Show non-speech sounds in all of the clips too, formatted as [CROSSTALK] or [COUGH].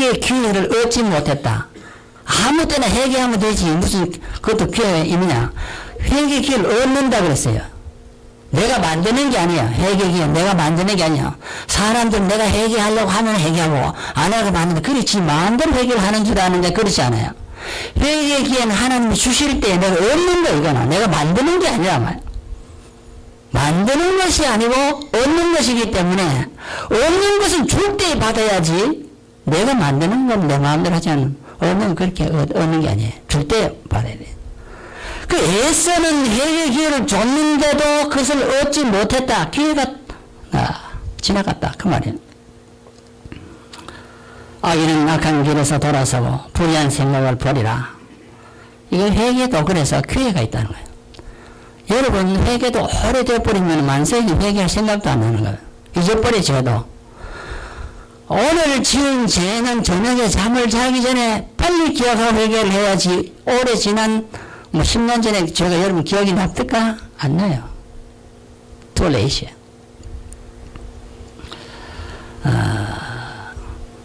회개 기회를 얻지 못했다. 아무 때나 회개하면 되지. 무슨 그것도 기회 임이냐. 회개 기회를 얻는다 그랬어요. 내가 만드는 게 아니야. 회개 기회 내가 만드는 게 아니야. 사람들 내가 회개하려고 하면 회개하고 안 하고 만드는 그렇지 마음대로 회개를 하는 줄 아는데 그렇지 않아요. 회개 기회는 하나님이 주실 때 내가 얻는 거 이거나 내가 만드는 게 아니라 말. 만드는 것이 아니고 얻는 것이기 때문에 얻는 것은 줄 때 받아야지 내가 만드는 건 내 마음대로 하지 않는 얻는 그렇게 얻는 게 아니에요. 줄 때 받아야 돼. 그 애써는 회개 기회를 줬는데도 그것을 얻지 못했다. 기회가 아, 지나갔다. 그 말이에요. 아, 이는 악한 길에서 돌아서고 불의한 생각을 버리라. 이거 회개도 그래서 기회가 있다는 거예요. 여러분 회개도 오래되어 버리면 만세기 회개할 생각도 안 나는 거예요. 잊어버려 죄도. 오늘 지은 죄는 저녁에 잠을 자기 전에 빨리 기억하고 회개를 해야지 오래 지난 뭐 10년 전에 제가 여러분 기억이 납니까? 안 나요. too late이야. 아,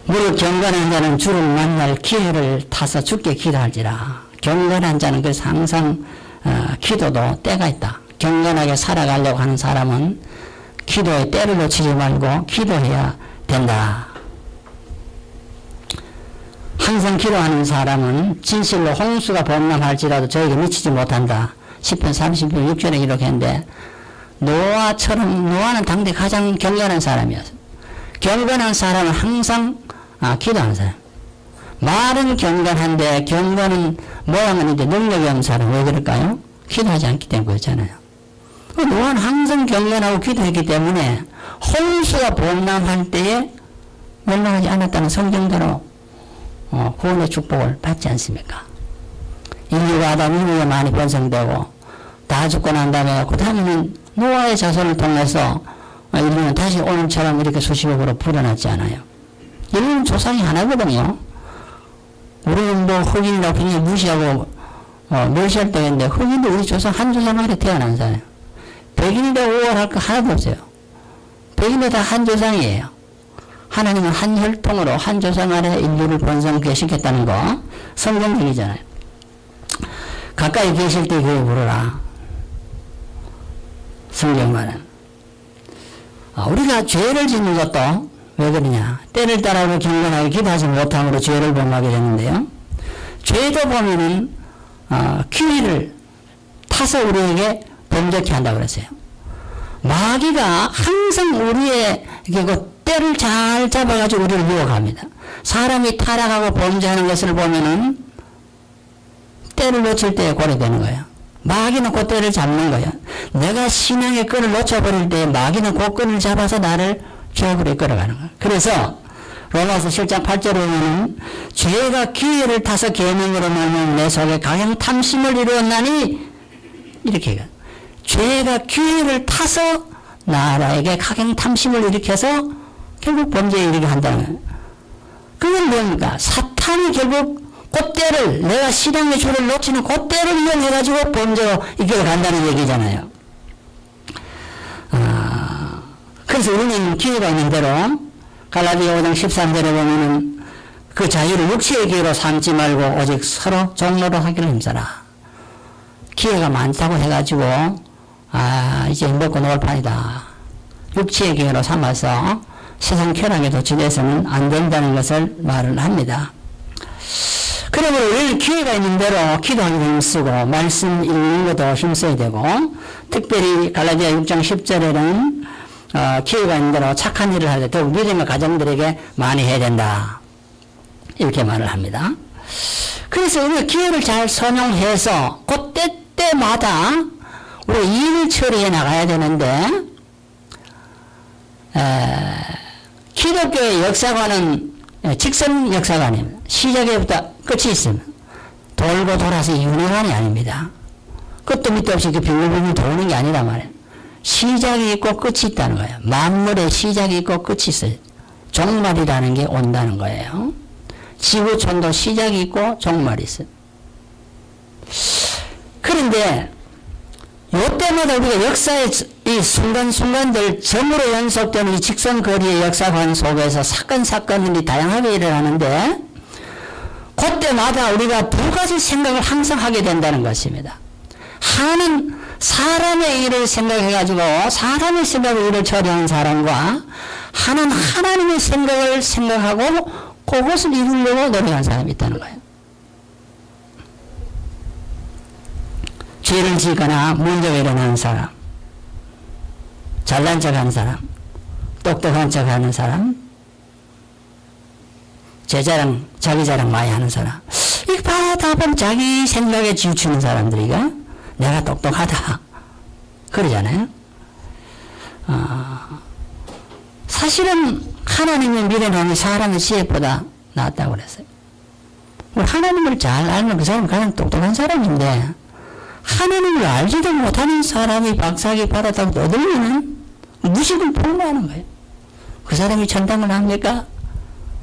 무릇 경건한 자는 주를 만날 기회를 타서 죽게 기도할지라. 경건한 자는 그래서 항상 어, 기도도 때가 있다. 경건하게 살아가려고 하는 사람은 기도의 때를 놓치지 말고 기도해야 된다. 항상 기도하는 사람은 진실로 홍수가 범람할지라도 저에게 미치지 못한다. 10편 30편 6절에 기록했는데 노아처럼 노아는 당대 가장 경건한 사람이었어. 경건한 사람은 항상 아, 기도하는 사람. 말은 경건한데 경건은 모양은 이제 능력이 없는 사람 왜 그럴까요? 기도하지 않기 때문에 그렇잖아요. 노아는 항상 경건하고 기도했기 때문에 홍수가 범람할 때에 멸망하지 않았다는 성경대로 어, 구원의 축복을 받지 않습니까? 인류가 아담 이후에 많이 번성되고 다 죽고 난 다음에 그 다음에는 노아의 자손을 통해서 인류는 다시 오늘처럼 이렇게 수십억으로 불어났지 않아요. 인류는 조상이 하나거든요. 우리는 뭐 흑인이라고 굉장히 무시하고 어, 멸시할 있는데 흑인도 우리 조상 한 조상 아래 태어난 사람 백인이라고 우월할 거 하나도 없어요. 백인도 다 한 조상이에요. 하나님은 한 혈통으로 한 조상 아래 인류를 번성케 시켰다는 거 성경적이잖아요. 가까이 계실 때 그에 물어라. 성경말은. 아, 우리가 죄를 짓는 것도 왜 그러냐. 때를 따라오고 경건하게 기도하지 못함으로 죄를 범하게 되는데요. 죄도 보면은 어, 기회를 타서 우리에게 범죄케 한다고 그랬어요. 마귀가 항상 우리의 그 때를 잘 잡아가지고 우리를 유혹합니다. 사람이 타락하고 범죄하는 것을 보면은 때를 놓칠 때 고려되는 거예요. 마귀는 그 때를 잡는 거예요. 내가 신앙의 끈을 놓쳐버릴 때 마귀는 그 끈을 잡아서 나를 죄악으로 이끌어가는 거예요. 그래서 로마서 7장 8절에 보면 죄가 기회를 타서 계명으로 말하면 내 속에 강한 탐심을 이루었나니 이렇게 해요. 죄가 기회를 타서 나라에게 강한 탐심을 일으켜서 결국 범죄에 이르게 한다는. 그건 뭡니까? 사탄이 결국 그때를 내가 신앙의 줄을 놓치는 그때를 이용해가지고 범죄로 이끌어 간다는 얘기잖아요. 아, 그래서 우리는 기회가 있는 대로 갈라디아 5장 13절에 보면은 그 자유를 육체의 기회로 삼지 말고 오직 서로 종로로 하기를 힘써라. 기회가 많다고 해가지고 아 이제 먹고 놀 판이다. 육체의 기회로 삼아서 세상 쾌락에 도취돼서는 안 된다는 것을 말을 합니다. 그러므로 늘 기회가 있는 대로 기도하기도 힘쓰고 말씀 읽는 것도 힘써야 되고 특별히 갈라디아 6장 10절에는 어, 기회가 있는 대로 착한 일을 할 때 더욱 믿음의 가정들에게 많이 해야 된다. 이렇게 말을 합니다. 그래서 우리가 기회를 잘 선용해서 그때 때마다 우리 일을 처리해 나가야 되는데 에, 기독교의 역사관은 직선 역사관입니다. 시작에부터 끝이 있습니다. 돌고 돌아서 윤회관이 아닙니다. 끝도 밑도 없이 그 빙글빙글 도는 게 아니라 말이에요. 시작이 있고 끝이 있다는 거예요. 만물의 시작이 있고 끝이 있어요. 종말이라는 게 온다는 거예요. 지구촌도 시작이 있고 종말이 있어요. 그런데 롯데마다 우리가 역사의 이 순간순간들 점으로 연속되는 이 직선거리의 역사관 속에서 사건 사건들이 다양하게 일어나는데 그때마다 우리가 두 가지 생각을 항상 하게 된다는 것입니다. 하나는 사람의 일을 생각해가지고 사람의 생각을 일을 처리하는 사람과 하나는 하나님의 생각을 생각하고 그것을 이루려고 노력하는 사람이 있다는 거예요. 죄를 지거나 문제가 일어나는 사람, 잘난 척 하는 사람, 똑똑한 척 하는 사람, 제 자랑, 자기 자랑 많이 하는 사람. 이거 다 보면 자기 생각에 지우치는 사람들이가 내가 똑똑하다. 그러잖아요. 어, 사실은 하나님의 미련함이 사람의 지혜보다 낫다고 그랬어요. 하나님을 잘 알면 그 사람은 가장 똑똑한 사람인데 하나님을 알지도 못하는 사람이 박사학위 받았다고 떠들면 무식은 폭로하는 거예요. 그 사람이 천당을 합니까?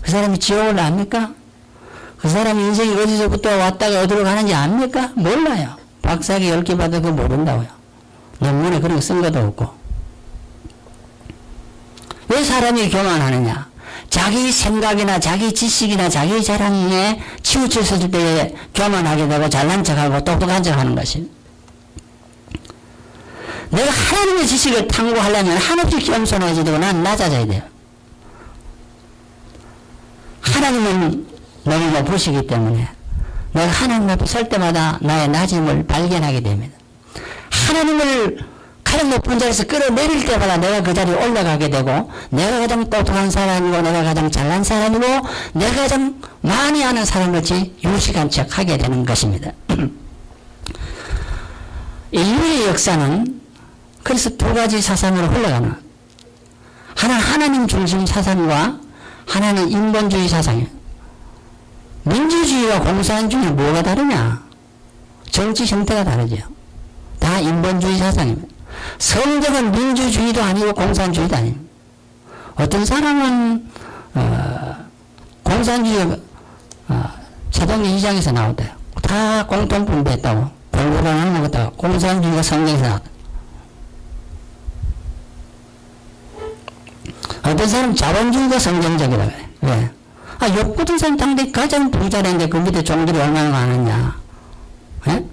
그 사람이 지옥을 압니까? 그 사람이 인생이 어디서부터 왔다가 어디로 가는지 압니까? 몰라요. 박사학위 10개 받아도 모른다고요. 논문에 그런 거 쓴 것도 없고. 왜 사람이 교만하느냐? 자기 생각이나 자기 지식이나 자기 자랑에 치우쳤을 때에 교만하게 되고 잘난 척하고 똑똑한 척하는 것이 내가 하나님의 지식을 탐구하려면 한없이 겸손해져야 되고 난 낮아져야 돼요. 하나님은 너무 높으시기 때문에 내가 하나님 앞에 설 때마다 나의 낮음을 발견하게 됩니다. 하나님을 가장 높은 자리에서 끌어내릴 때마다 내가 그 자리에 올라가게 되고 내가 가장 똑똑한 사람이고 내가 가장 잘난 사람이고 내가 가장 많이 아는 사람같이 유식한 척 하게 되는 것입니다. [CLEARS THROAT] 인류의 역사는 그래서 두 가지 사상으로 흘러가는 하나 하나님 중심 사상과 하나는 인본주의 사상이에요. 민주주의와 공산주의 뭐가 다르냐? 정치 형태가 다르죠. 다 인본주의 사상입니다. 성적은 민주주의도 아니고 공산주의도 아닙니다. 어떤 사람은 어, 공산주의 어, 최동기 시장에서 나왔대요. 다 공통 분배했다고 공부를 하는 것다 공산주의가 성경에서 나왔다. 어떤 사람 자본주의가 성경적이라고 해. 왜? 아, 욕부동산 당대 가장 부자라는데 그 밑에 종들이 얼마나 많았냐. 예?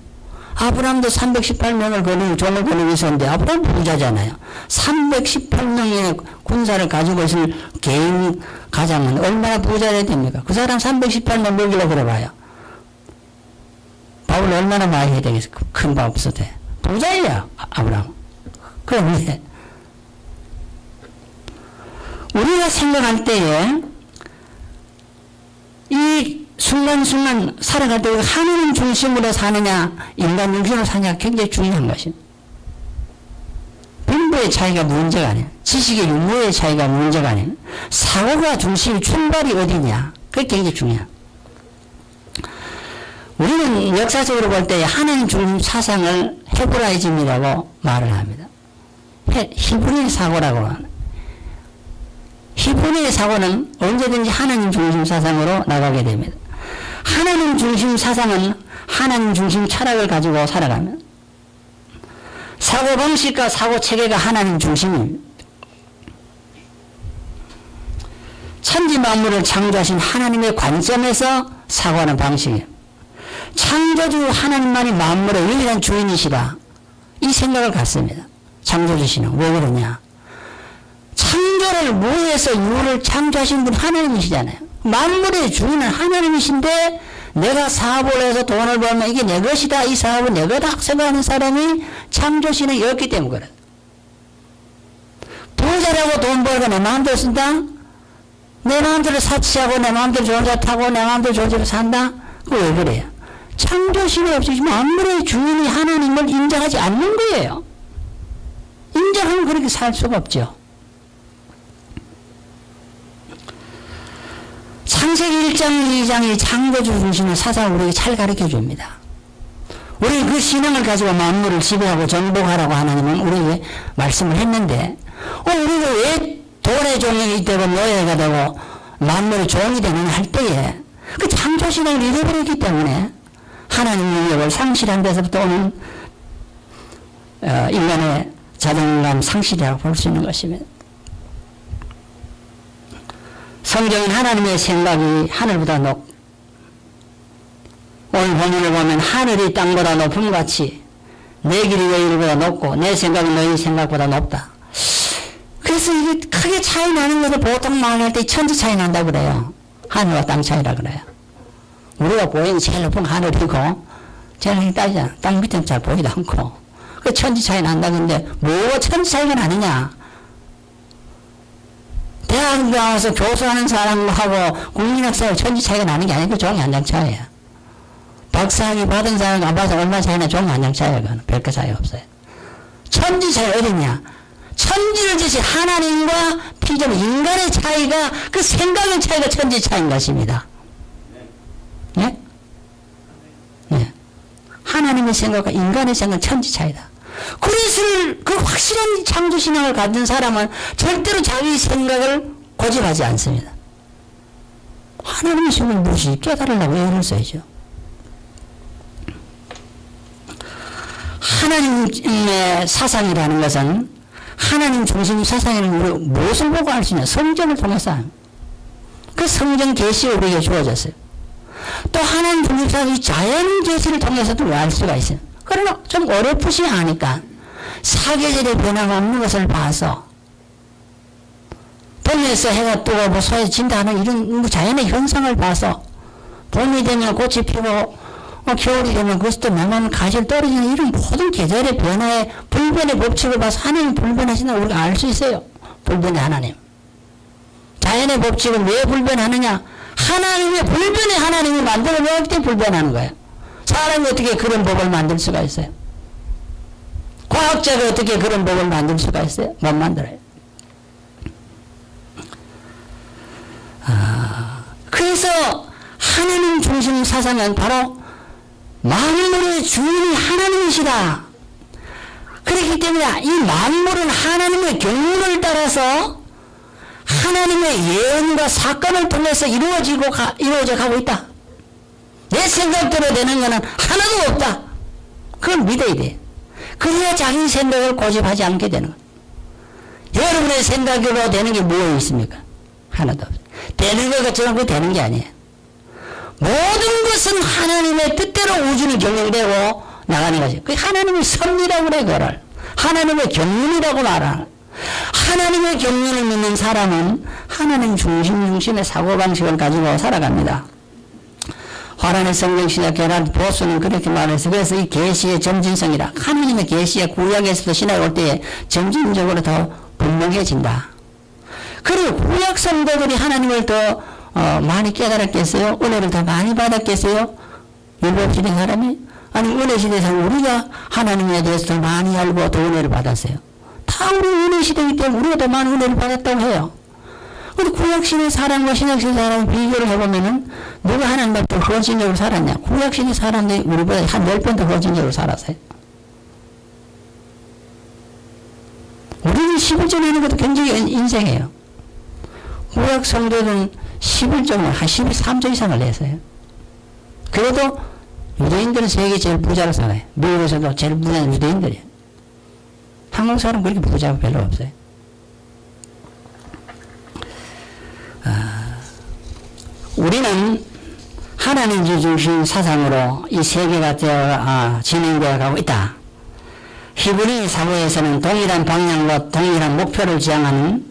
아브라함도 318명을 거는 종을 거는 있었는데 아브라함 부자잖아요. 318명의 군사를 가지고 있을 개인 가장은 얼마나 부자래야 됩니까? 그 사람 318명 먹이려고 그래봐요. 밥을 얼마나 많이 해야 되겠어? 큰밥 없어도 돼. 부자예요, 아브라함. 그런데 우리가 생각할 때에 이 순간순간 살아갈 때 하나님 중심으로 사느냐 인간 중심으로 사느냐 굉장히 중요한 것입니다. 분부의 차이가 문제가 아니에요. 지식의 유무의 차이가 문제가 아니에요. 사고가 중심 출발이 어디냐 그게 굉장히 중요해요. 우리는 역사적으로 볼 때 하나님 중심 사상을 헤브라이즘이라고 말을 합니다. 히브리 사고라고 합니다. 히브리의 사고는 언제든지 하나님 중심 사상으로 나가게 됩니다. 하나님 중심 사상은 하나님 중심 철학을 가지고 살아가면 사고 방식과 사고 체계가 하나님 중심입니다. 천지 만물을 창조하신 하나님의 관점에서 사고하는 방식이에요. 창조주 하나님만이 만물의 유일한 주인이시다. 이 생각을 갖습니다. 창조주시는 왜 그러냐? 창조를 무에서 유를 창조하신 분 하나님이시잖아요. 만물의 주인은 하나님이신데 내가 사업을 해서 돈을 벌면 이게 내 것이다. 이 사업은 내 거다. 생각하는 사람이 창조신이 없기 때문에 그래. 부자라고 돈 벌고 내 마음대로 쓴다? 내 마음대로 사치하고 내 마음대로 차 타고 내 마음대로 집에 산다? 그왜 그래요? 창조신이 없이 만물의 주인이 하나님을 인정하지 않는 거예요. 인정하면 그렇게 살 수가 없죠. 창세기 1장, 2장이 창조주 중심의 사상을 우리에게 잘 가르쳐 줍니다. 우리 그 신앙을 가지고 만물을 지배하고 정복하라고 하나님은 우리에게 말씀을 했는데, 어, 우리가 왜 돈의 종이 되고 노예가 되고 만물의 종이 되느냐 할 때에 그 창조신앙을 잃어버렸기 때문에 하나님 능력을 상실한 데서부터 오는 어, 인간의 자존감 상실이라고 볼 수 있는 것입니다. 성경은 하나님의 생각이 하늘보다 높, 오늘 본문을 보면 하늘이 땅보다 높음 같이 내 길이 내 일보다 높고 내 생각이 너희 생각보다 높다. 그래서 이게 크게 차이 나는 것을 보통 말할 때 천지 차이 난다 그래요. 하늘과 땅 차이라 그래요. 우리가 보이는 제일 높은 하늘이고 제일 따지잖아. 땅 밑에는 잘 보이도 않고. 그 천지 차이 난다 근데 뭐가 천지 차이가 나느냐. 대학 나와서 교수하는 사람하고 국민학사하고 천지 차이가 나는 게 아니고 종이 한 장 차이야. 박사학위 받은 사람과 안 받아서 얼마 차이나 종이 한 장 차이야. 별거 차이 없어요. 천지 차이 어디냐. 천지를 지신 하나님과 피조물 인간의 차이가 그 생각의 차이가 천지 차이인 것입니다. 예? 예. 하나님의 생각과 인간의 생각은 천지 차이다. 그래서 그 확실한 창조 신앙을 가진 사람은 절대로 자기 생각을 고집하지 않습니다. 하나님의 생각을 무엇이 깨달으려고 애를 써야죠. 하나님의 사상이라는 것은 하나님 중심 사상이라는 무엇을 보고 알 수 있냐? 성경을 통해서 그 성경 계시가 우리에게 주어졌어요. 또 하나님 중심 사상이 자연 계시를 통해서도 알 수가 있어요. 그러나 좀 어렵으시 하니까 사계절의 변화가 없는 것을 봐서 봄에서 해가 뜨고 뭐 소해진다 는 이런 뭐 자연의 현상을 봐서 봄이 되면 꽃이 피고 어, 겨울이 되면 그것도 나만 가시를 떨어지는 이런 모든 계절의 변화의 불변의 법칙을 봐서 하나님 불변하시는 우리가 알 수 있어요. 불변의 하나님. 자연의 법칙은 왜 불변하느냐? 하나님의 불변의 하나님이 만들어 놓을 때 불변하는 거예요. 사람이 어떻게 그런 법을 만들 수가 있어요? 과학자가 어떻게 그런 법을 만들 수가 있어요? 못 만들어요. 아, 그래서 하나님 중심 사상은 바로 만물의 주인이 하나님이시다. 그렇기 때문에 이 만물은 하나님의 경륜을 따라서 하나님의 예언과 사건을 통해서 이루어지고 가, 이루어져 가고 있다. 내 생각대로 되는 것은 하나도 없다. 그걸 믿어야 돼. 그래야 자기 생각을 고집하지 않게 되는 거예요. 여러분의 생각으로 되는 게 뭐가 있습니까? 하나도 없어요. 되는 것 같지만 그 되는 게 아니에요. 모든 것은 하나님의 뜻대로 우주는 경영되고 나가는 것이. 그 하나님의 섭리라고 그래, 그거를. 하나님의 경륜이라고 말하는. 하나님의 경륜을 믿는 사람은 하나님 중심 중심의 사고방식을 가지고 살아갑니다. 화란의 성경신약 게란 보수는 그렇게 말해서 그래서 이 계시의 점진성이라 하나님의 계시의 구약에서도 신약에 올 때에 점진적으로 더 분명해진다. 그리고 구약 성도들이 하나님을 더 어, 많이 깨달았겠어요? 은혜를 더 많이 받았겠어요? 율법 시대 사람이? 아니 은혜 시대에서 우리가 하나님에 대해서 더 많이 알고 더 은혜를 받았어요. 다 우리 은혜 시대이기 때문에 우리가 더 많은 은혜를 받았다고 해요. 근데 구약신의 사람과 신약신의 사람 비교를 해보면은 누가 하나님 앞에 헌신적으로 살았냐? 구약신의 사람들이 우리보다 한 10번 더 헌신적으로 살았어요. 우리는 11절 하는 것도 굉장히 인생이에요. 구약 성도는 11점을 한 13조 이상을 냈어요. 그래도 유대인들은 세계 제일 부자로 살아요. 미국에서도 제일 부자는 유대인들이에요. 한국 사람 그렇게 부자가 별로 없어요. 우리는 하나님 중심 사상으로 이 세계가 되어 아, 진행되어 가고 있다. 히브리 사고에서는 동일한 방향과 동일한 목표를 지향하는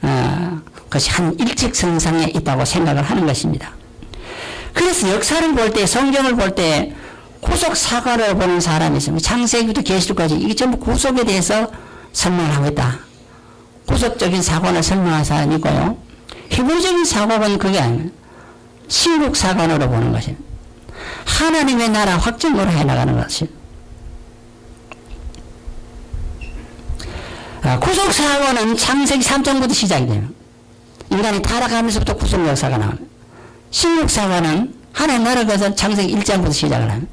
어, 것이 한 일직선상에 있다고 생각을 하는 것입니다. 그래서 역사를 볼 때, 성경을 볼 때, 구속 사과를 보는 사람이 있습니다. 창세기부터 계시록까지 이게 전부 구속에 대해서 설명하고 있다. 구속적인 사관을 설명한 사람이고요. 히브리적인 사관은 그게 아니에요. 신국 사관으로 보는 것입니다. 하나님의 나라 확정으로 해나가는 것입니다. 아, 구속 사관은 창세기 3장부터 시작이 돼요. 인간이 타락하면서부터 구속 역사가 나옵니다. 신국 사관은 하나님 나라 것은 창세기 1장부터 시작을 합니다.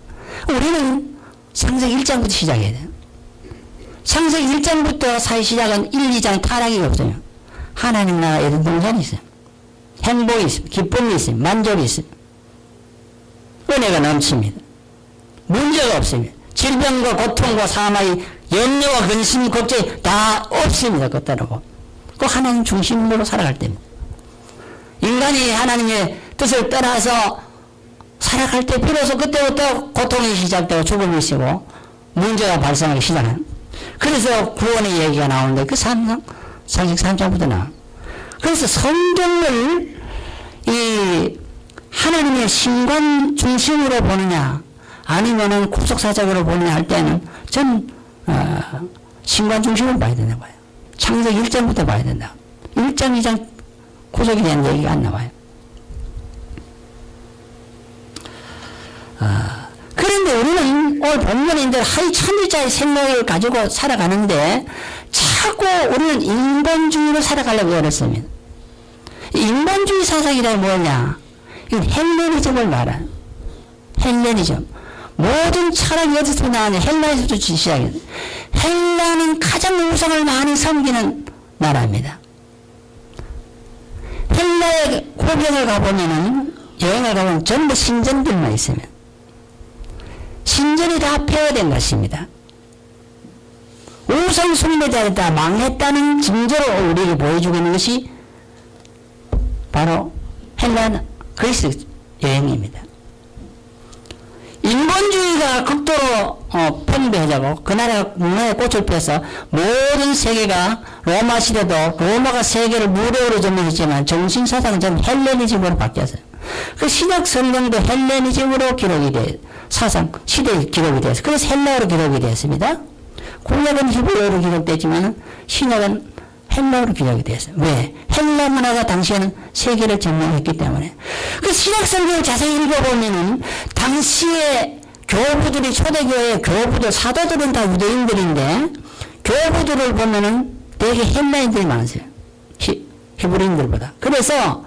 우리는 창세기 1장부터 시작해야 돼요. 창세기 1장부터 사회 시작은 1, 2장 타락이 없어요. 하나님 나라에는 동산이 있어요. 행복이 있어요. 기쁨이 있어요. 만족이 있어요. 은혜가 넘칩니다. 문제가 없습니다. 질병과 고통과 사망이 염려와 근심, 걱정이 다 없습니다. 그때라고. 그 하나님 중심으로 살아갈 때입니다. 인간이 하나님의 뜻을 떠나서 살아갈 때 비로소 그때부터 고통이 시작되고 죽음이 있고 문제가 발생하기 시작해요. 그래서 구원의 얘기가 나오는데 그 3장, 33장부터 나 그래서 성경을 이 하나님의 신관 중심으로 보느냐 아니면은 구속사적으로 보느냐 할 때는 전 어, 신관 중심으로 봐야 된다 봐요. 창세기 1장부터 봐야 된다. 1장, 2장 구속에 대한 얘기가 안 나와요. 아, 그런데 우리는 오늘 본문인들 하이 천리자의 생각을 가지고 살아가는데 자꾸 우리는 인본주의로 살아가려고 어렸습니다. 인본주의 사상이란 뭐냐? 이건 헬레니즘을 말하 헬레니즘. 모든 철학이 어디서 나왔냐? 헬라에서부터 시작해 헬라는 가장 우상을 많이 섬기는 나라입니다. 헬라의 고병을 가보면은 여행을 가보면 전부 신전들만 있으면 신전이 다 폐허된 것입니다. 우상 숭배자를 다 망했다는 징조로 우리에게 보여주고 있는 것이 바로 헬라 그리스 여행입니다. 인본주의가 극도로 어, 팽배하자고 그 나라가 문화의 꽃을 피워서 모든 세계가 로마 시대도 로마가 세계를 무료로 점령했지만 정신사상은 전 헬레니즘으로 바뀌었어요. 그 신약 성경도 헬레니즘으로 기록이 돼 사상 시대에 기록이 되었어요. 그래서 헬라어로 기록이 되었습니다. 구약은 히브리어로 기록되지만 신약은 헬라어로 기록이 되었어요. 왜? 헬라 문화가 당시에는 세계를 점령했기 때문에. 그 성경을 자세히 읽어보면은 당시에 교부들이 초대교회 교부들 사도들은 다 유대인들인데 교부들을 보면은 되게 헬라인들이 많으세요. 히, 히브리인들보다. 그래서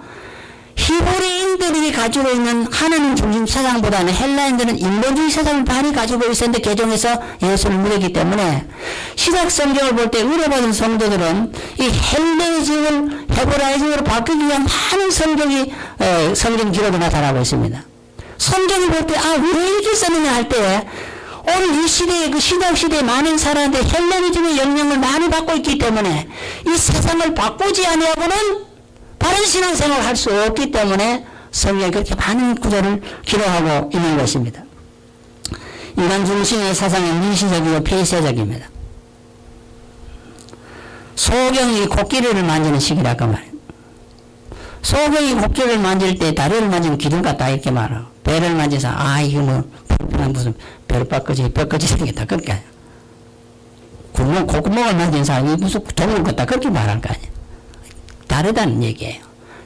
히브리인들이 가지고 있는 하나님 중심 사상보다는 헬라인들은 인본주의 사상을 많이 가지고 있었는데 개종해서 예수를 믿었기 때문에 신약 성경을 볼 때 의뢰받은 성도들은 이 헬레니즘을 헤브라이즘으로 바꾸기 위한 많은 성경이 에, 성경 기록이 나타나고 있습니다. 성경을 볼 때 아 왜 이렇게 썼느냐 할 때 오늘 이 시대에 그 신약 시대에 많은 사람들 헬레니즘의 영향을 많이 받고 있기 때문에 이 세상을 바꾸지 아니하고는 바른 신앙생활을 할수 없기 때문에 성경에 그렇게 많은 구절을 기록하고 있는 것입니다. 인간 중심의 사상은 미시적이고 폐쇄적입니다. 소경이 코끼리를 만지는 시기라고 말해요. 소경이 코끼리를 만질 때 다리를 만지면 기둥 같다 이렇게 말하고 배를 만져서 아 이거 뭐 불편한 무슨 벼락바지 뼈까지 생겼다 그렇게 구멍 콧구멍을 만진 사람이 무슨 동물 같다 그렇게 말할 거 아니에요. 다르다는 얘기예요.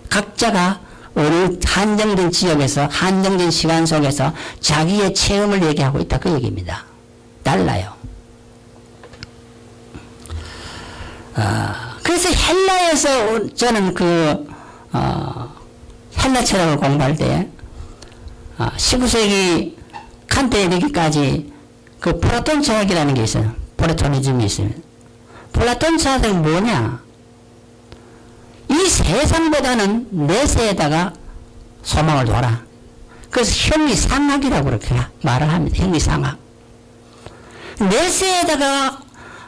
각자가 어느 한정된 지역에서 한정된 시간 속에서 자기의 체험을 얘기하고 있다 그 얘기입니다. 달라요. 아, 그래서 헬라에서 저는 그 어, 헬라 철학을 공부할 때 아, 19세기 칸트에 되기까지 그 플라톤 철학이라는 게 있어요. Platonism이 있어요. 플라톤 철학은 뭐냐? 이 세상보다는 내세에다가 소망을 둬라. 그래서 형이상학이라고 그렇게 말을 합니다. 형이상학. 내세에다가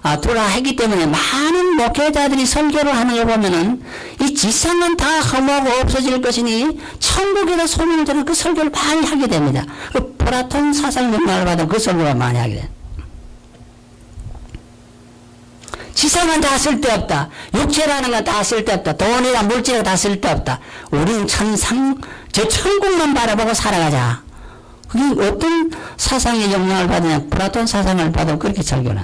아, 두라 했기 때문에 많은 목회자들이 설교를 하는 거 보면은 이 지상은 다 허무하고 없어질 것이니 천국에다 소망을 두는 그 설교를 많이 하게 됩니다. 그 플라톤 사상 영향을 받은 그 설교를 많이 하게 됩니다. 지상은 다 쓸데없다. 육체라는 건 다 쓸데없다. 돈이나 물질은 다 쓸데없다. 우리는 천상, 저 천국만 바라보고 살아가자. 그게 어떤 사상의 영향을 받느냐. 플라톤 사상을 받아 그렇게 설교는.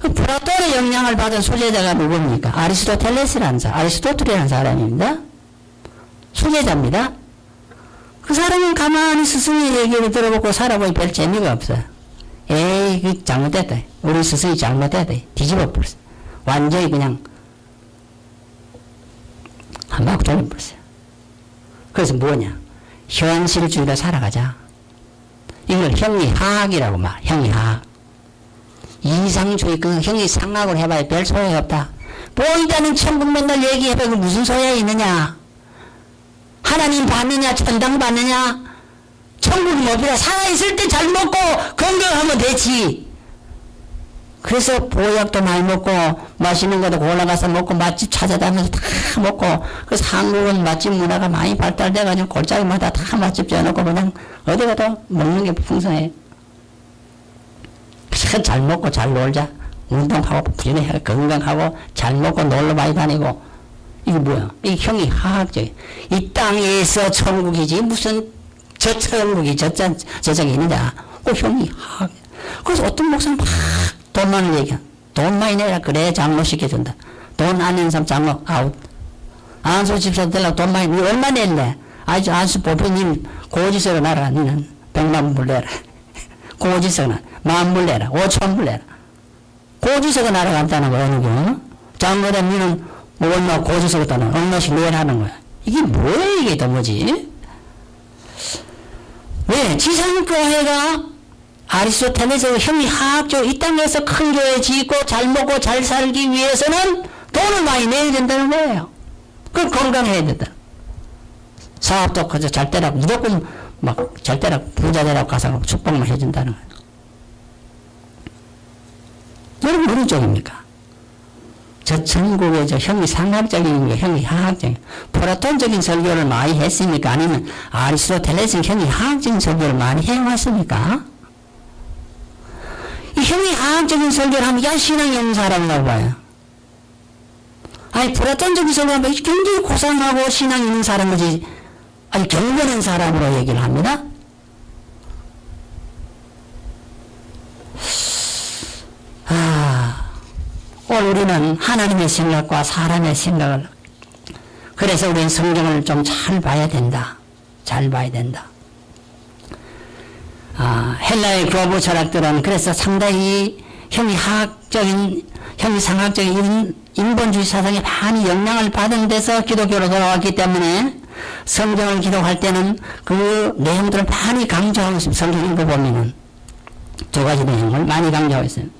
그 플라톤의 영향을 받은 수제자가 누굽니까? 아리스토텔레스라는 사람, 아리스토텔이라는 사람입니다. 수제자입니다. 그 사람은 가만히 스승의 얘기를 들어보고 살아보니 별 재미가 없어요. 에이, 그 잘못됐다. 우리 스승이 잘못됐다. 뒤집어 버렸어. 완전히 그냥 한 바퀴 돌려버렸어요. 그래서 뭐냐? 현실주의로 살아가자. 이걸 형이하학이라고 말, 형이하학. 이상주의, 그 형이상학을 해봐야 별 소용이 없다. 보이다는 천국 맨날 얘기해봐야 무슨 소용이 있느냐? 하나님 받느냐? 천당 받느냐? 천국이 뭡니까? 살아있을 때 잘 먹고 건강하면 되지. 그래서 보약도 많이 먹고 맛있는 것도 골라가서 먹고 맛집 찾아다니면서 다 먹고 그래서 한국은 맛집 문화가 많이 발달돼가지고 골짜기마다 다 맛집 지어놓고 그냥 어디 가도 먹는 게 풍성해. 그래서 잘 먹고 잘 놀자. 운동하고 부지런히 건강하고 잘 먹고 놀러 많이 다니고 이게 뭐야? 이 형이 화학적. 이 땅에서 천국이지 무슨 저 천국이 저자 저장이 있느냐? 그 형이 화학. 그래서 어떤 목사는 막돈 많은 얘기야. 돈 많이 내라. 그래 장로 시켜준다. 돈 안 내는 사람 장로 아웃. 안수 집사 되려고 돈 많이, 니 얼마 낼래? 아주 안수 보표님 고지서가 나라. 니는 백만 불 내라. [LAUGHS] 고지서가 만불 내라. 오천 불 내라. 고지서가 날아간다는 거야, 어느 경 장로다 니는 뭐 얼마 고지서가 따는 얼마씩 내라는 거야. 이게 뭐야, 이게 또 뭐지? 왜? 지상교회가 아리스토텔레스의 형이 하학적 이 땅에서 큰 교회 짓고 잘 먹고 잘 살기 위해서는 돈을 많이 내야 된다는 거예요. 그 건강해야 된다. 사업도 그저 잘 되라고 무조건 막 잘 되라고 부자 되라고 가서 축복만 해준다는 거예요. 여러분 어느 쪽입니까? 저 전국의 저 형이 상학적인 게 형이 하학적인 플라톤적인 설교를 많이 했습니까? 아니면 아리스토텔레스 형이 하학적인 설교를 많이 해왔습니까? 이 형이 하학적인 설교를 하면 야 신앙이 없는 사람이라고 봐요. 아니 플라톤적인 설교하면 굉장히 고상하고 신앙이 있는 사람이지 아니 경건한 사람으로 얘기를 합니다. 아, 오늘 우리는 하나님의 생각과 사람의 생각을 그래서 우리는 성경을 좀 잘 봐야 된다. 잘 봐야 된다. 아, 헬라의 교부 철학들은 그래서 상당히 형이학적인 형이상학적인 인본주의 사상에 많이 영향을 받은 데서 기독교로 돌아왔기 때문에 성경을 기록할 때는 그 내용들을 많이 강조하고 있습니다. 성경 읽어보면은 두 가지 내용을 많이 강조하고 있어요.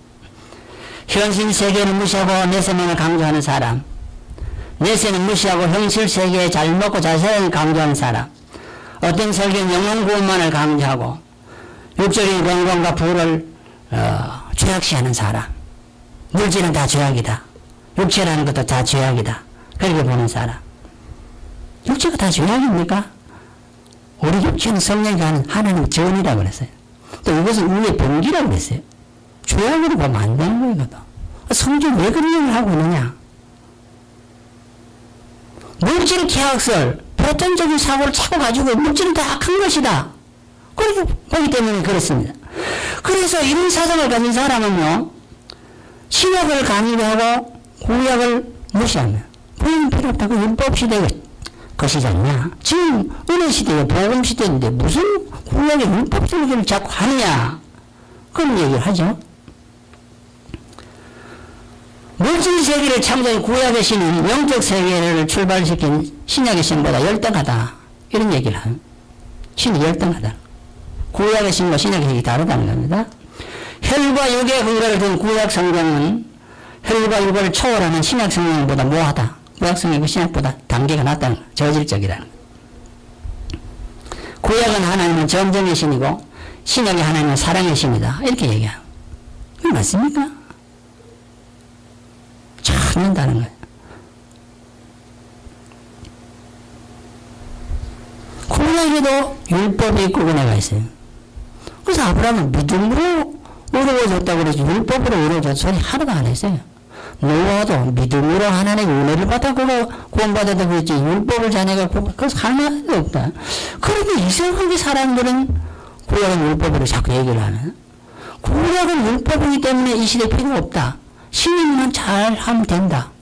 현실 세계를 무시하고 내세만을 강조하는 사람. 내세는 무시하고 현실 세계에 잘 먹고 잘 사는 강조하는 사람. 어떤 설교는 영혼 구원만을 강조하고 육적인 건강과 부를 어, 죄악시하는 사람. 물질은 다 죄악이다. 육체라는 것도 다 죄악이다. 그렇게 보는 사람. 육체가 다 죄악입니까? 우리 육체는 성령이 하는 하나님의 전이라고 그랬어요. 또 이것은 우리의 병기라고 그랬어요. 죄악으로 보면 안 거예요, 이것도. 성경 왜 그런 얘기를 하고 있느냐? 물질 계약설, 보편적인 사고를 차고 가지고 물질은 다 악한 것이다. 그렇게 보기 때문에 그렇습니다. 그래서 이런 사상을 가진 사람은요, 신약을 강의하고 구약을 무시하면, 구약은 필요 없다고 율법 시대가 것이잖냐. 지금 은혜 시대에 복음 시대인데 무슨 구약의 율법 설교를 자꾸 하느냐. 그런 얘기를 하죠. 물질 세계를 창조한 구약의 신은 영적 세계를 출발시킨 신약의 신보다 열등하다. 이런 얘기를 해요. 신이 열등하다. 구약의 신과 신약의 신이 다르다는 겁니다. 혈과 육의 근거를 둔 구약 성경은 혈과 육을 초월하는 신약 성경보다 뭐하다. 구약 성경이 신약보다 단계가 낮다는 거예요. 저질적이라는 거예요. 구약은 하나님은 전쟁의 신이고 신약이 하나님은 사랑의 신이다. 이렇게 얘기해요. 맞습니까? 찾는다는 거예요. 구약에도 율법이 있고 은혜가 있어요. 그래서 아브라함은 믿음으로 의로워졌다고 그러지 율법으로 의로워졌다 소리 하나도 안 했어요. 노아도 믿음으로 하나님의 은혜를 받아 그거 구원받았다 그랬지 율법을 자네가 그래서 할 말도 없다. 그런데 이상하게 사람들은 구약은 율법으로 자꾸 얘기를 하는 구약은 율법이기 때문에 이 시대에 필요 없다. 신앙만 잘 하면 된다.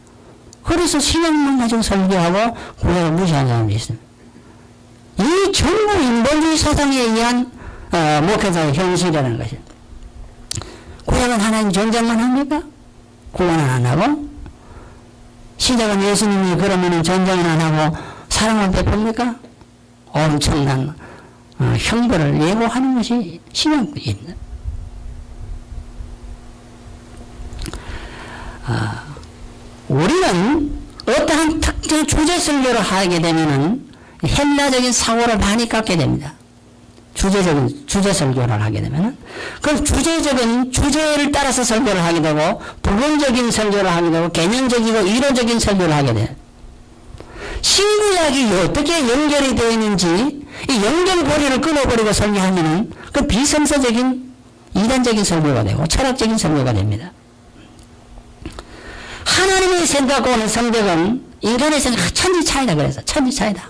그래서 신앙만 가지고 설교하고 구약을 무시하는 사람이 있습니다. 이 전부 인본주의 사상에 의한 어, 목회자의 현실이라는 것이죠. 구약은 하나님 전쟁만 합니까? 구원은 안 하고 시작은 예수님이 그러면 전쟁은 안 하고 사랑을 베풉니까? 엄청난 어, 형벌을 예고하는 것이 신앙입니다. 우리는 어떠한 특정 주제 설교를 하게 되면은 헬라적인 사고를 많이 갖게 됩니다. 주제적인 주제 설교를 하게 되면은 그 주제적인 주제를 따라서 설교를 하게 되고 부분적인 설교를 하게 되고 개념적이고 이론적인 설교를 하게 돼. 신구약이 어떻게 연결이 되어 있는지 이 연결고리를 끊어버리고 설교하면은 그 비성서적인 이단적인 설교가 되고 철학적인 설교가 됩니다. 하나님의 생각과 오는 성격은 인간의 생각 천지 차이다 그래서 천지 차이다.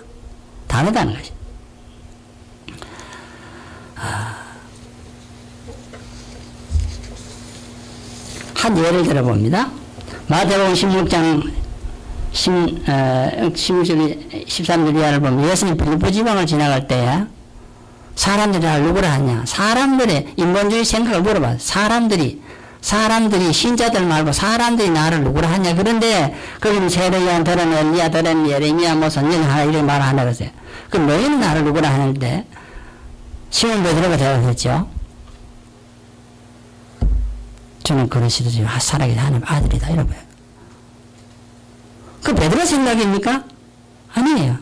다르다는 것이. 한 예를 들어봅니다. 마태복음 16장 10, 어, 16절, 13절 이하를 보면 예수님 빌보 지방을 지나갈 때 사람들이 다 누구라 하냐? 사람들의 인본주의 생각을 물어봐. 사람들이 사람들이 신자들 말고 사람들이 나를 누구라 하냐? 그런데 거기는 더는 엘리야 더는 예레미야 뭐 선nhân 하나 이렇게 말하나 그랬어요. 그 너희는 나를 누구라 하는데 시몬 베드로가 대답했죠. 저는 그러시듯이 살아계신 하나님 아들이다 이런 거예요. 그 베드로 생각입니까? 아니에요.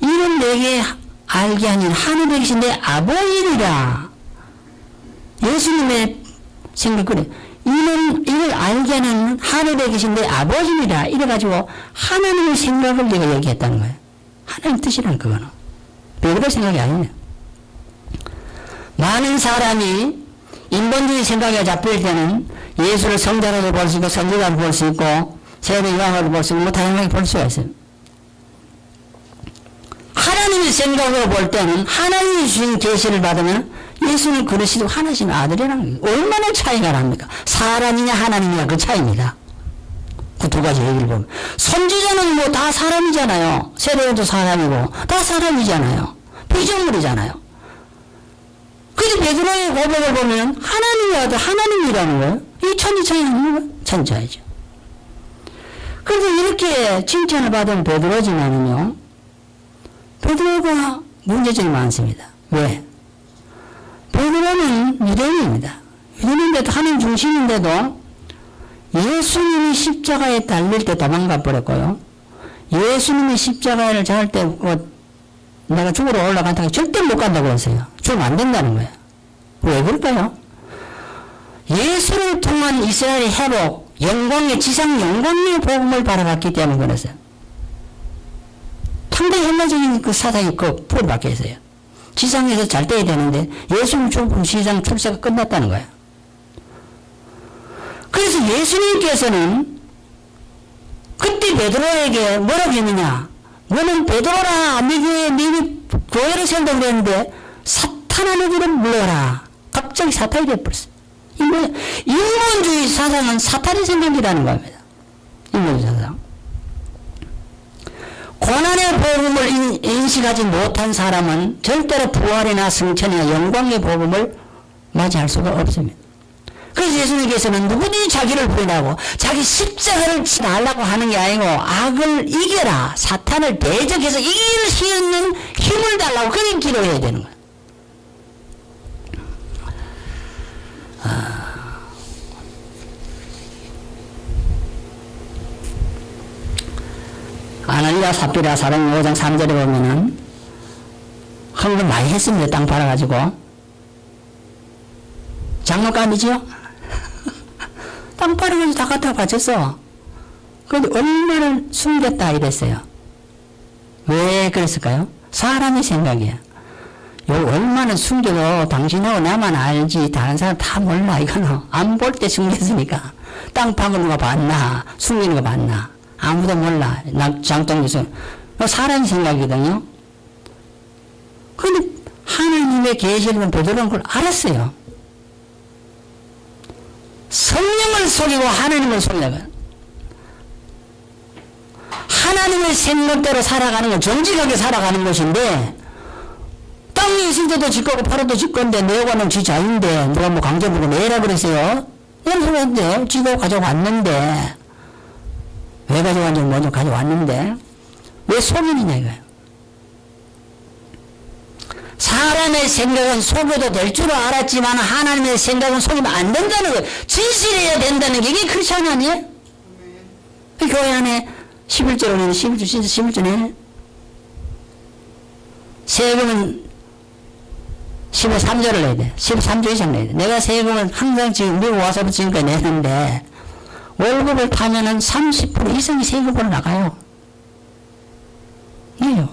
이는 내게 알게 하니 하늘에 계신 내 아버지니라. 예수님의 생각 그래. 이는 이걸 알게 하는 하늘에 계신 내 아버지니라. 이래가지고 하나님의 생각을 내가 얘기했다는 거예요. 하나님 뜻이라는 그거는. 베드로 생각이 아니에요. 많은 사람이 인본주의 생각에 잡힐 때는 예수를 성자로도 볼 수 있고 선지자로 볼 수 있고 세례 요한으로 볼 수 있고 뭐 다양하게 볼 수가 있어요. 하나님의 생각으로 볼 때는 하나님이 주신 계시를 받으면 예수는 그러시고 하나님 아들이라는. 얼마나 차이가 납니까? 사람이냐 하나님이냐 그 차이입니다. 그 두 가지 얘기를 보면 선지자는 뭐 다 사람이잖아요. 세례도 사람이고 다 사람이잖아요. 피조물이잖아요. 그래서 베드로의 고백을 보면 하나님이 아들 하나님이라는 거예요. 이 천지 차이 아닌 거예요? 천지 차이죠. 그래서 이렇게 칭찬을 받은 베드로지만은요. 베드로가 문제점이 많습니다. 왜? 베드로는 유대인입니다. 유대인인데도 하나님 중심인데도 예수님이 십자가에 달릴 때 도망가 버렸고요. 예수님이 십자가를 잘때 뭐 내가 죽으러 올라간다고 절대 못 간다고 했어요. 죽으면 안 된다는 거예요. 왜 그럴까요? 예수를 통한 이스라엘의 회복, 영광의 지상 영광의 복음을 바라봤기 때문에 그랬어요. 상당히 현실적인 그 사상이 그 풀을 받게 했어요. 지상에서 잘 돼야 되는데 예수님 죽음 시장 출세가 끝났다는 거예요. 그래서 예수님께서는 그때 베드로에게 뭐라고 했느냐? 너는 베드로라 네게 네게 교회를 세운다고 그랬는데 사탄 하는 길은 물러라. 갑자기 사탄이 되어버렸어요. 인본, 인본주의 사상은 사탄의 생각이라는 겁니다. 인본주의. 고난의 복음을 인식하지 못한 사람은 절대로 부활이나 승천이나 영광의 복음을 맞이할 수가 없습니다. 그래서 예수님께서는 누구든지 자기를 부인하고 자기 십자가를 치달라고 하는 게 아니고 악을 이겨라 사탄을 대적해서 이길 수 있는 힘을 달라고 그렇게 기도해야 되는 거예요. 아. 아나니아 사피라 사랑 5장 3절에 보면은 헌금 많이 했습니다. 땅 팔아가지고. 장로감이지요? [LAUGHS] 땅 팔아가지고 다 갖다 바쳤어. 근데 얼마나 숨겼다 이랬어요. 왜 그랬을까요? 사람의 생각이야. 요 얼마나 숨겨도 당신하고 나만 알지 다른 사람 다 몰라 이거는 안 볼 때 숨겼으니까 땅 파는 거 봤나 숨기는 거 봤나 아무도 몰라 장동에서 사람의 생각이거든요. 근데 하나님의 계시를 베드로는 걸 알았어요. 성령을 속이고 하나님을 속이다가 하나님의 생각대로 살아가는 건 정직하게 살아가는 것인데 땅에 있을 때도 지 거고 팔아도 지 건데 내고는 지 자인데 누가 뭐 강제 부고 내라 그랬어요. 연소했는데 지도 가져왔는데 왜 가져왔는지 먼저 가져왔는데 왜 속이느냐 이거예요. 사람의 생각은 속여도 될 줄 알았지만 하나님의 생각은 속이면 안 된다는 거예요. 진실해야 된다는 게 이게 크리스천 아니에요? 교회 안에 11조는 11조 진짜 11조네. 세금은 10의 3조를 내야 돼. 13조 이상 내야 돼. 내가 세금을 항상 지금 미국 와서 지금까지 내는데 월급을 타면 은 30% 이상이 세금으로 나가요. 네요.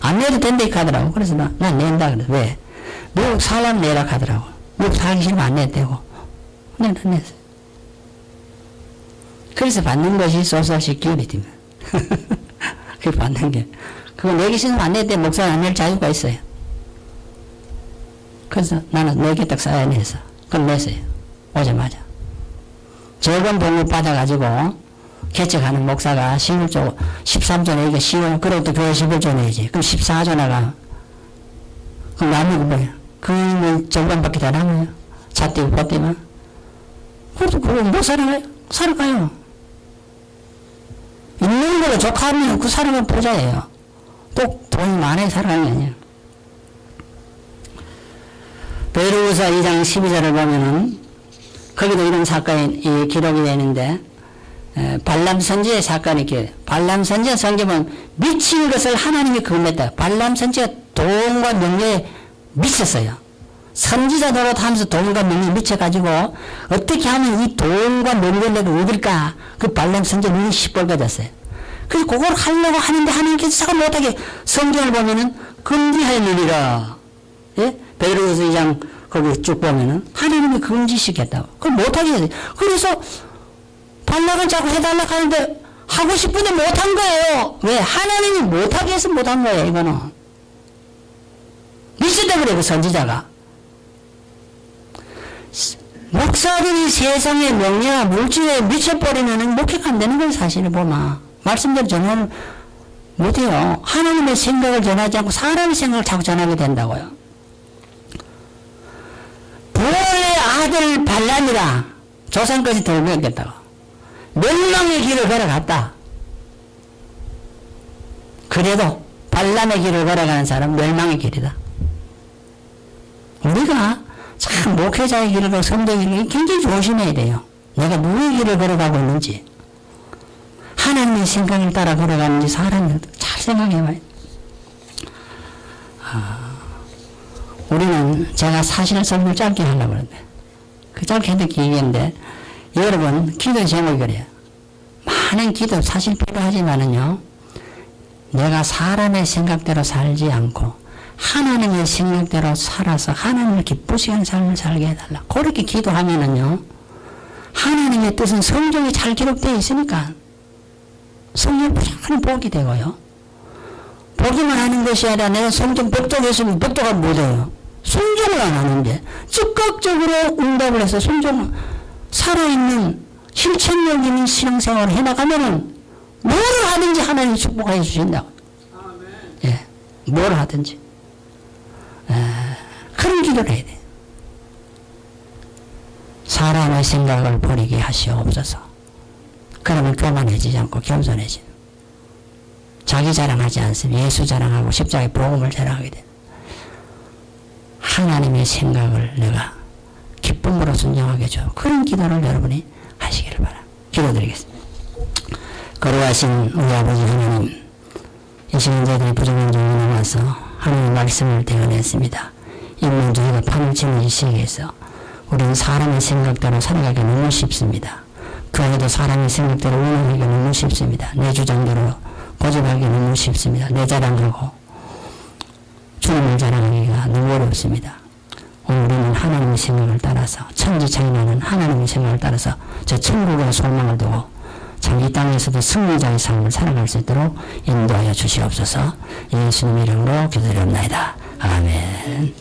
안 내도 된다 이 하더라고. 그래서 나, 난 낸다 그래. 왜? 미국 살라면 내라 하더라고. 미국 살기 싫으면 안 냈대고. 내가 안 냈어요. 그래서 받는 것이 Social Security입니다. [LAUGHS] 그 받는 게. 그거 내기 싫으면 안 냈대. 목사는 안낼 자유가 있어요. 그래서 나는 네개딱 쌓아야 내서. 그럼 냈어요. 오자마자. 적은 봉급 받아가지고 개척하는 목사가 11조, 13조 내기가 쉬워. 그래도 교회 11조 내지. 그럼 14조 나가. 그럼 거 뭐야? 그는 절반밖에 더 남아요. 차 떼고 밥 떼면. 그래도 그거 못 살아가요? 살아가요. 있는 거로 족하면 그 사람은 부자예요. 꼭 돈이 많아야 살아가는 게 아니에요. 베르우사 2장 12절을 보면은 거기도 이런 사건이 기록이 되는데 발람 선지의 사건이 이렇게 발람 선지의 성경은 미친 것을 하나님이 금했다. 발람 선지가 돈과 명예에 미쳤어요. 선지자 노릇하면서 돈과 명예에 미쳐가지고 어떻게 하면 이 돈과 명예를 내가 얻을까? 그 발람 선지가 눈이 시뻘거졌어요. 그래서 그걸 하려고 하는데 하나님께서 자꾸 못하게 성경을 보면은 금지하였느니라. 예? 베드로서 2장 거기 쭉 보면은 하나님이 금지시켰다고. 그걸 못하게 해요. 그래서 반락을 자꾸 해달라 하는데 하고 싶은데 못한 거예요. 왜? 하나님이 못하게 해서 못한 거예요, 이거는. 미쳤다 그래, 그 선지자가. 목사들이 세상의 명예와 물질에 미쳐버리면 목회가 안 되는 건 사실을 보면. 말씀대로 전하는 못해요. 하나님의 생각을 전하지 않고 사람의 생각을 자꾸 전하게 된다고요. 부의 아들 발람이라 조상까지 들먹였다고. 멸망의 길을 걸어갔다. 그래도 발람의 길을 걸어가는 사람 멸망의 길이다. 우리가 참 목회자의 길을 성도의 길을 굉장히 조심해야 돼요. 내가 누구의 길을 걸어가고 있는지. 하나님의 생각을 따라 걸어가는지 사람이 잘 생각해봐요. 아, 우리는 제가 사실 설명 짧게 하려고 그러는데 그 짧게 해도 길겠는데 여러분 기도 제목이 그래요. 많은 기도 사실 필요하지만은요. 내가 사람의 생각대로 살지 않고 하나님의 생각대로 살아서 하나님을 기쁘시게 하는 삶을 살게 해달라. 그렇게 기도하면은요. 하나님의 뜻은 성경에 잘 기록되어 있으니까 성경 무조건 보게 되고요. 보기만 하는 것이 아니라 내가 성경 복독했으면 복독을 못해요. 순종을 안 하는데 즉각적으로 응답을 해서 순종 살아있는 실천력 있는 신앙생활을 해나가면은 뭘 하든지 하나님 축복해 주신다고. 예, 뭘 하든지. 에, 그런 기도를 해야 돼. 사람의 생각을 버리게 하시옵소서. 그러면 교만해지지 않고 겸손해지 자기 자랑하지 않습니다. 예수 자랑하고 십자가의 복음을 자랑하게 돼. 하나님의 생각을 내가 기쁨으로 순종하게 줘. 그런 기도를 여러분이 하시기를 바랍니다. 기도드리겠습니다. 거룩하신 우리 아버지 하나님, 이 시간 저희들이 부정한 종에 와서 하나님 말씀을 대언했습니다. 인문 저희가 판을 치는 이 시기에서 우리는 사람의 생각대로 살아가기 너무 쉽습니다. 그 안에도 사람의 생각대로 운영하기 너무 쉽습니다. 내 주장대로 고집하기 너무 쉽습니다. 내 자랑하고 주님을 자랑하기가 너무 어렵습니다. 우리는 하나님의 생각을 따라서 천지창이나는 하나님의 생각을 따라서 저 천국의 소망을 두고 참이 땅에서도 승리자의 삶을 살아갈 수 있도록 인도하여 주시옵소서 예수님 이름으로 기도드립니다. 아멘